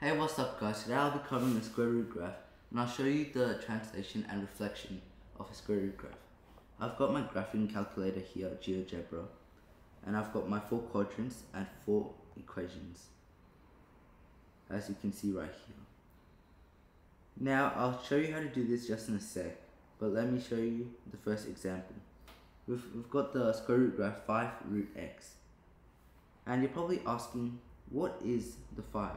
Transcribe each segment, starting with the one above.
Hey what's up guys, today I'll be covering the square root graph and I'll show you the translation and reflection of a square root graph. I've got my graphing calculator here, GeoGebra, and I've got my four quadrants and four equations, as you can see right here. Now I'll show you how to do this just in a sec, but let me show you the first example. We've, we've got the square root graph 5 root x, and you're probably asking, what is the 5?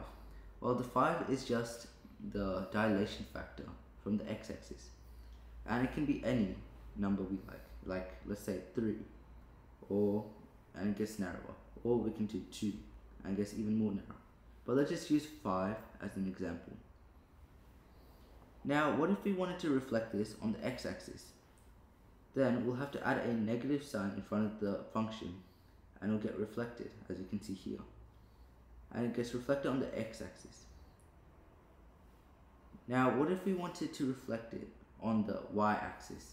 Well, the 5 is just the dilation factor from the x-axis. And it can be any number we like. Like, let's say 3. Or, and it gets narrower. Or we can do 2 and gets even more narrow. But let's just use 5 as an example. Now, what if we wanted to reflect this on the x-axis? Then we'll have to add a negative sign in front of the function and it'll get reflected, as you can see here and it gets reflected on the x-axis. Now what if we wanted to reflect it on the y-axis?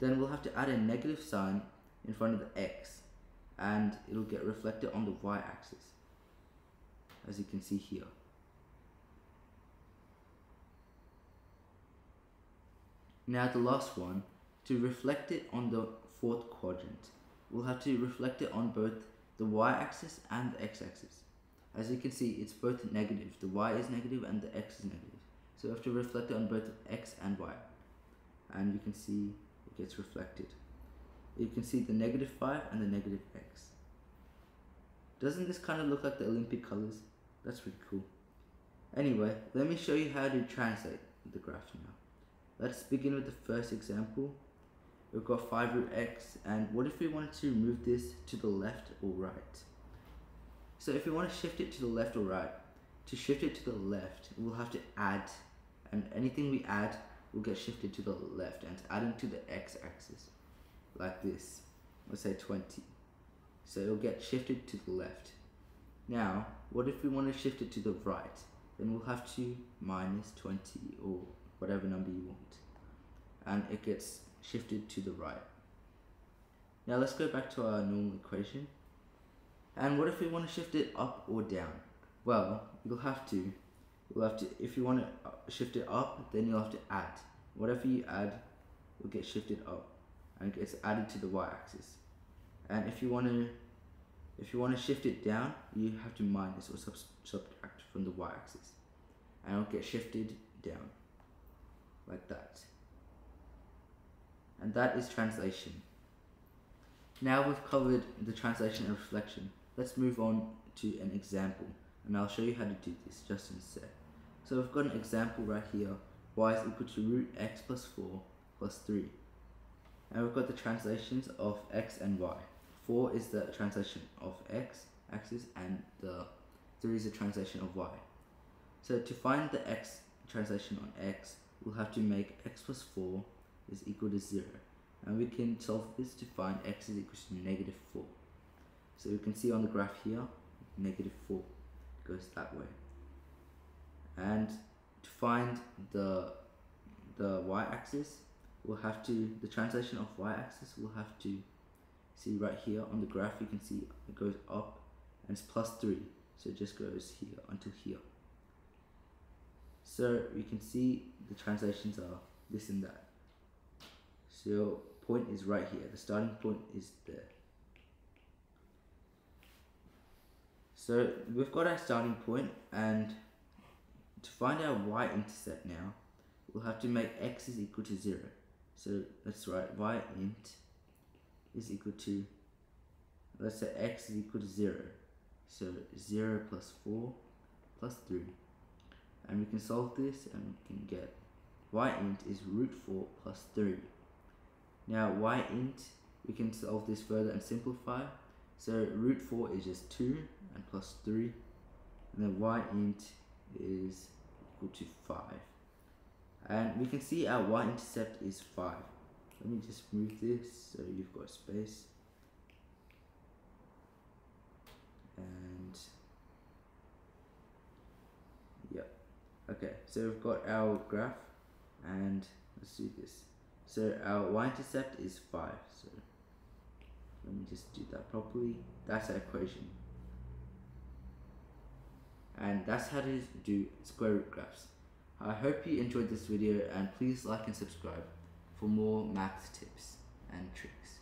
Then we'll have to add a negative sign in front of the x and it'll get reflected on the y-axis as you can see here. Now the last one, to reflect it on the fourth quadrant, we'll have to reflect it on both the y-axis and the x-axis. As you can see, it's both negative. The y is negative and the x is negative. So we have to reflect it on both x and y. And you can see it gets reflected. You can see the negative 5 and the negative x. Doesn't this kind of look like the Olympic colors? That's pretty cool. Anyway, let me show you how to translate the graph now. Let's begin with the first example. We've got 5 root x, and what if we wanted to move this to the left or right? So if we want to shift it to the left or right, to shift it to the left, we'll have to add, and anything we add will get shifted to the left, and adding to the x-axis, like this. Let's say 20. So it'll get shifted to the left. Now, what if we want to shift it to the right? Then we'll have to minus 20 or whatever number you want. And it gets shifted to the right. Now let's go back to our normal equation. And what if we want to shift it up or down? Well, you'll have to, you'll have to, if you want to uh, shift it up, then you'll have to add. Whatever you add will get shifted up and gets added to the y-axis. And if you want to, if you want to shift it down, you have to minus or sub subtract from the y-axis. And it'll get shifted down, like that. And that is translation. Now we've covered the translation and reflection. Let's move on to an example and I'll show you how to do this just in a sec. So we've got an example right here, y is equal to root x plus 4 plus 3. And we've got the translations of x and y. 4 is the translation of x axis and the 3 is the translation of y. So to find the x translation on x, we'll have to make x plus 4 is equal to 0. And we can solve this to find x is equal to negative 4. So you can see on the graph here, negative 4 goes that way. And to find the the y-axis, we'll have to, the translation of y-axis, we'll have to see right here on the graph, you can see it goes up and it's plus 3. So it just goes here until here. So you can see the translations are this and that. So point is right here, the starting point is there. So we've got our starting point and to find our y-intercept now, we'll have to make x is equal to 0. So let's write y int is equal to, let's say x is equal to 0. So 0 plus 4 plus 3. And we can solve this and we can get y int is root 4 plus 3. Now y int, we can solve this further and simplify. So root 4 is just 2 and plus 3 and then y int is equal to 5 and we can see our y-intercept is 5 let me just move this so you've got space. And yep. Okay so we've got our graph and let's do this. So our y-intercept is 5 so let me just do that properly that's our equation and that's how to do square root graphs. I hope you enjoyed this video and please like and subscribe for more math tips and tricks.